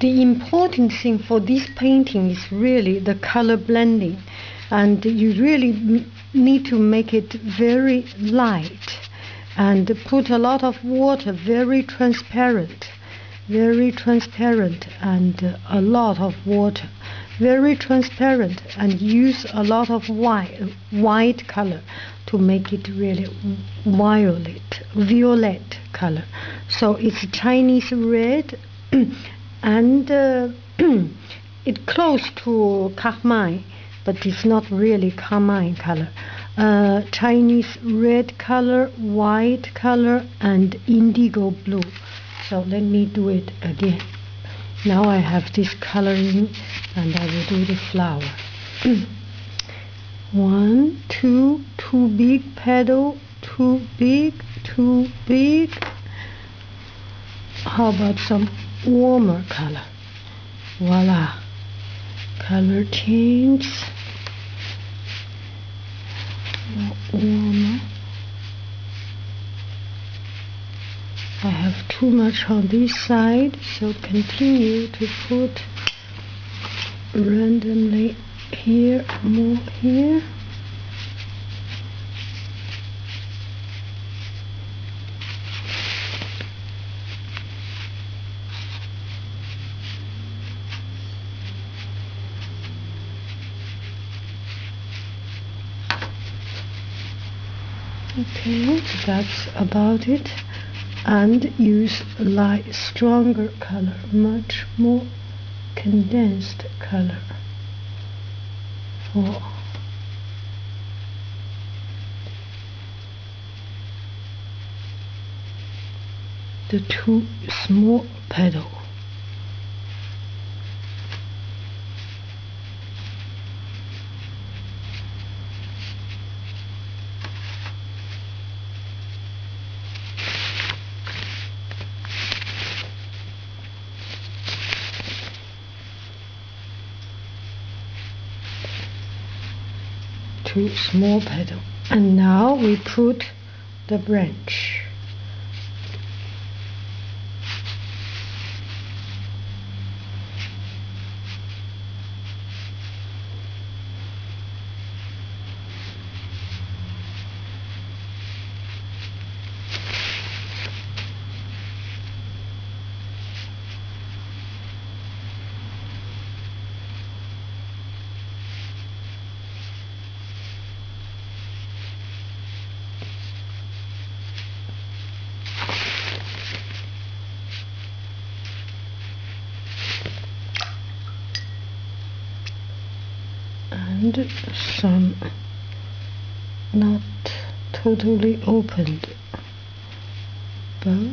the important thing for this painting is really the color blending. And you really need to make it very light and put a lot of water very transparent very transparent and uh, a lot of water. Very transparent and use a lot of white white color to make it really violet violet color. So it's chinese red and uh, it close to carmine but it's not really carmine color. Uh, chinese red color white color and indigo blue. So let me do it again. Now I have this coloring and I will do the flower. One two two big petal two big two big. How about some warmer color. Voila. Color change. Warmer. I have too much on this side so continue to put randomly here more here okay that's about it. And use light stronger color much more condensed color for the two small petal two small petal and now we put the branch and some not totally opened but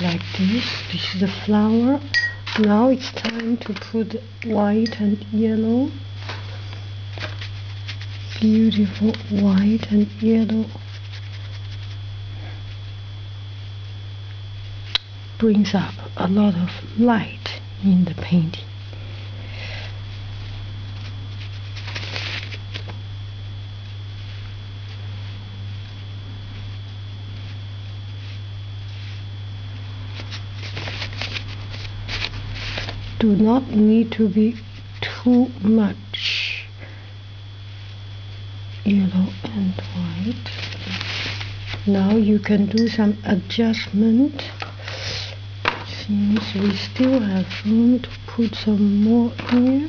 like this. This is the flower. Now it's time to put white and yellow. Beautiful white and yellow brings up a lot of light in the painting. Do not need to be too much yellow and white. Now you can do some adjustment we still have room to put some more here